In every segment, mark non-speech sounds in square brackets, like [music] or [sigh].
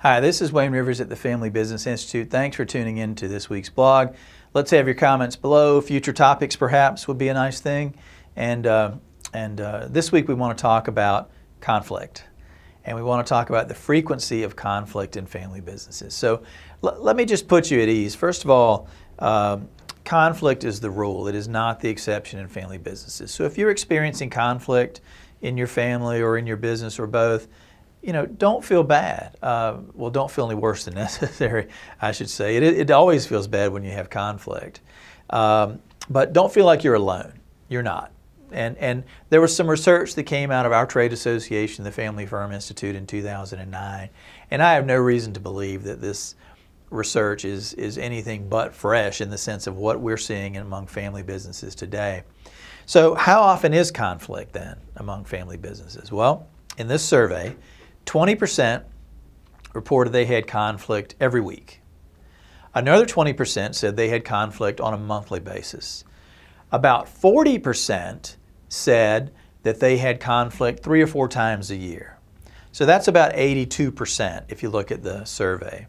Hi, this is Wayne Rivers at the Family Business Institute. Thanks for tuning in to this week's blog. Let's have your comments below. Future topics, perhaps, would be a nice thing. And, uh, and uh, this week we want to talk about conflict. And we want to talk about the frequency of conflict in family businesses. So let me just put you at ease. First of all, uh, conflict is the rule. It is not the exception in family businesses. So if you're experiencing conflict in your family or in your business or both, you know, don't feel bad. Uh, well, don't feel any worse than [laughs] necessary, I should say. It, it always feels bad when you have conflict. Um, but don't feel like you're alone. You're not. And, and there was some research that came out of our trade association, the Family Firm Institute, in 2009. And I have no reason to believe that this research is, is anything but fresh in the sense of what we're seeing among family businesses today. So, how often is conflict then among family businesses? Well, in this survey, 20% reported they had conflict every week. Another 20% said they had conflict on a monthly basis. About 40% said that they had conflict three or four times a year. So that's about 82% if you look at the survey.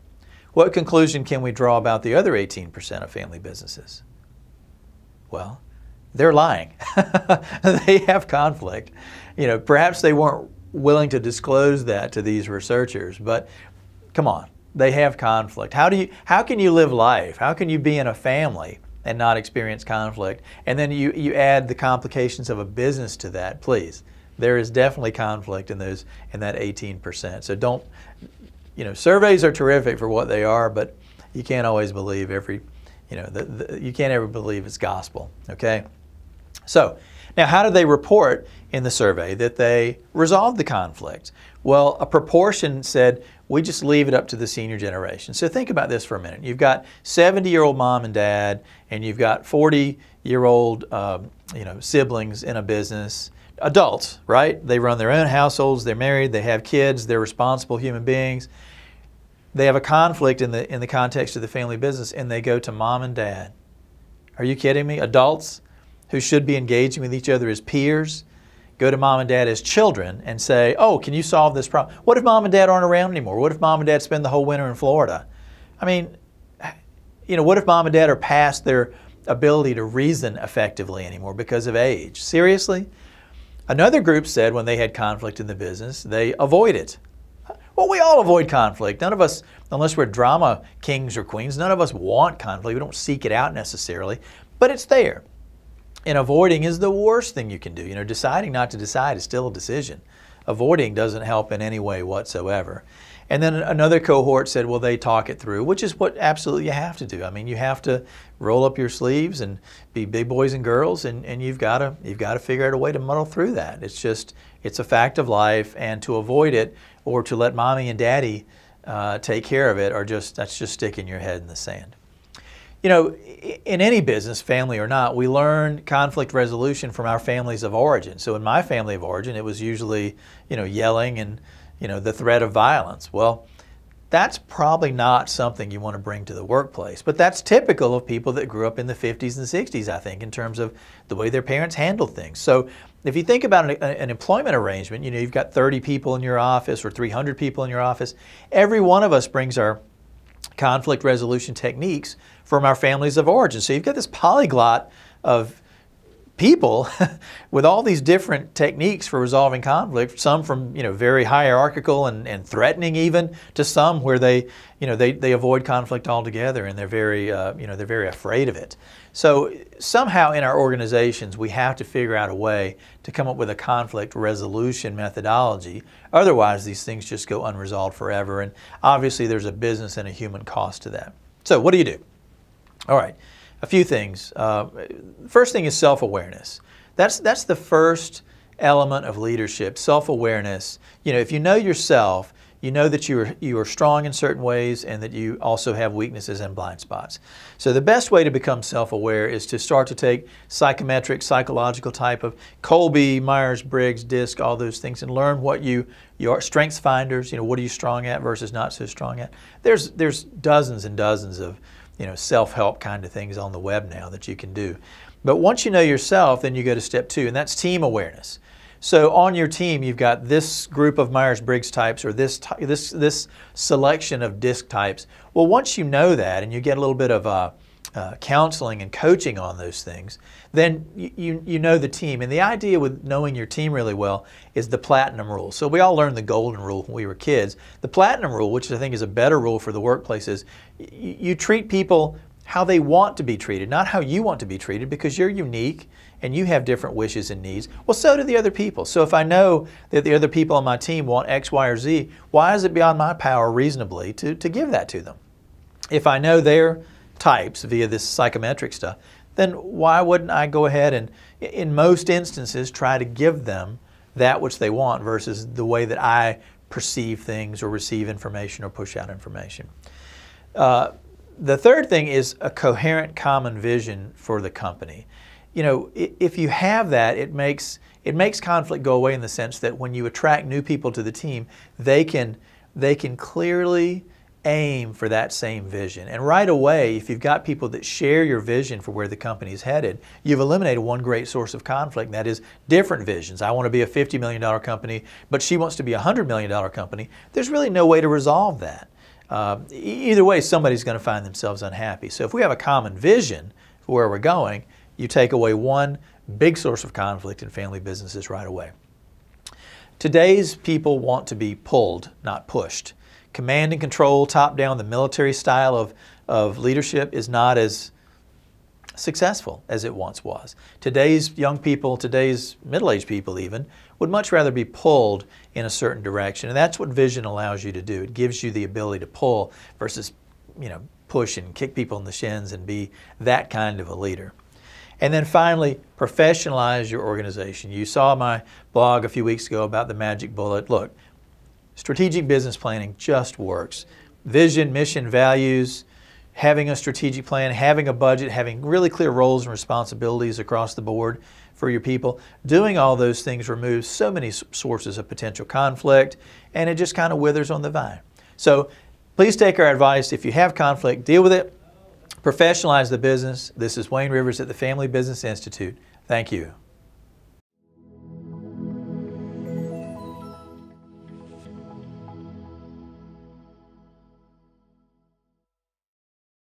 What conclusion can we draw about the other 18% of family businesses? Well, they're lying. [laughs] they have conflict. You know, perhaps they weren't willing to disclose that to these researchers, but come on, they have conflict. How do you how can you live life? How can you be in a family and not experience conflict? And then you, you add the complications of a business to that, please. There is definitely conflict in those in that 18%. So don't you know, surveys are terrific for what they are, but you can't always believe every, you know, the, the, you can't ever believe it's gospel, okay? So, now, how did they report in the survey that they resolved the conflict? Well, a proportion said we just leave it up to the senior generation. So think about this for a minute. You've got 70-year-old mom and dad, and you've got 40-year-old uh, you know siblings in a business. Adults, right? They run their own households. They're married. They have kids. They're responsible human beings. They have a conflict in the in the context of the family business, and they go to mom and dad. Are you kidding me? Adults who should be engaging with each other as peers go to mom and dad as children and say, oh, can you solve this problem? What if mom and dad aren't around anymore? What if mom and dad spend the whole winter in Florida? I mean, you know, what if mom and dad are past their ability to reason effectively anymore because of age? Seriously? Another group said when they had conflict in the business, they avoid it. Well, we all avoid conflict. None of us, unless we're drama kings or queens, none of us want conflict. We don't seek it out necessarily, but it's there. And avoiding is the worst thing you can do. You know, deciding not to decide is still a decision. Avoiding doesn't help in any way whatsoever. And then another cohort said, well, they talk it through, which is what absolutely you have to do. I mean, you have to roll up your sleeves and be big boys and girls, and, and you've got to you've got to figure out a way to muddle through that. It's just it's a fact of life, and to avoid it or to let mommy and daddy uh, take care of it, or just that's just sticking your head in the sand. You know, in any business, family or not, we learn conflict resolution from our families of origin. So in my family of origin, it was usually, you know, yelling and, you know, the threat of violence. Well, that's probably not something you want to bring to the workplace. But that's typical of people that grew up in the 50s and 60s, I think, in terms of the way their parents handled things. So if you think about an, an, employment arrangement, you know, you've got 30 people in your office or 300 people in your office. Every one of us brings our conflict resolution techniques from our families of origin. So you've got this polyglot of people [laughs] with all these different techniques for resolving conflict, some from you know very hierarchical and, and threatening even to some where they you know they, they avoid conflict altogether and they're very uh, you know they're very afraid of it. So somehow in our organizations we have to figure out a way to come up with a conflict resolution methodology. Otherwise these things just go unresolved forever and obviously there's a business and a human cost to that. So what do you do? All right, a few things. Uh, first thing is self-awareness. That's, that's the first element of leadership, self-awareness. You know, if you know yourself, you know that you are, you are strong in certain ways and that you also have weaknesses and blind spots. So the best way to become self-aware is to start to take psychometric, psychological type of Kolbe, Myers-Briggs, DISC, all those things and learn what you, your strengths finders, you know, what are you strong at versus not so strong at. There's, there's dozens and dozens of you know, self-help kind of things on the web now that you can do. But once you know yourself, then you go to step two, and that's team awareness. So on your team, you've got this group of Myers-Briggs types or this, this, this selection of DISC types. Well, once you know that and you get a little bit of uh, uh, counseling and coaching on those things, then you, you, you, know the team. And the idea with knowing your team really well is the platinum rule. So we all learned the golden rule when we were kids. The platinum rule, which I think is a better rule for the workplace, is you, you treat people how they want to be treated, not how you want to be treated, because you're unique and you have different wishes and needs. Well, so do the other people. So if I know that the other people on my team want X, Y, or Z, why is it beyond my power reasonably to, to give that to them? If I know their types via this psychometric stuff, then why wouldn't I go ahead and, in most instances, try to give them that which they want versus the way that I perceive things or receive information or push out information? Uh, the third thing is a coherent common vision for the company. You know, if you have that, it makes it makes conflict go away in the sense that when you attract new people to the team, they can they can clearly aim for that same vision. And right away, if you've got people that share your vision for where the company is headed, you've eliminated one great source of conflict, and that is different visions. I want to be a $50 million company, but she wants to be a $100 million company. There's really no way to resolve that uh, either way, somebody's going to find themselves unhappy. So if we have a common vision for where we're going, you take away one big source of conflict in family businesses right away. Today's people want to be pulled, not pushed. Command and control, top down, the military style of, of leadership is not as successful as it once was. Today's young people, today's middle-aged people even, would much rather be pulled in a certain direction. And that's what vision allows you to do. It gives you the ability to pull versus, you know, push and kick people in the shins and be that kind of a leader. And then finally, professionalize your organization. You saw my blog a few weeks ago about the magic bullet. Look, strategic business planning just works. Vision, mission, values, having a strategic plan, having a budget, having really clear roles and responsibilities across the board for your people. Doing all those things removes so many sources of potential conflict and it just kind of withers on the vine. So please take our advice. If you have conflict, deal with it. Professionalize the business. This is Wayne Rivers at the Family Business Institute. Thank you.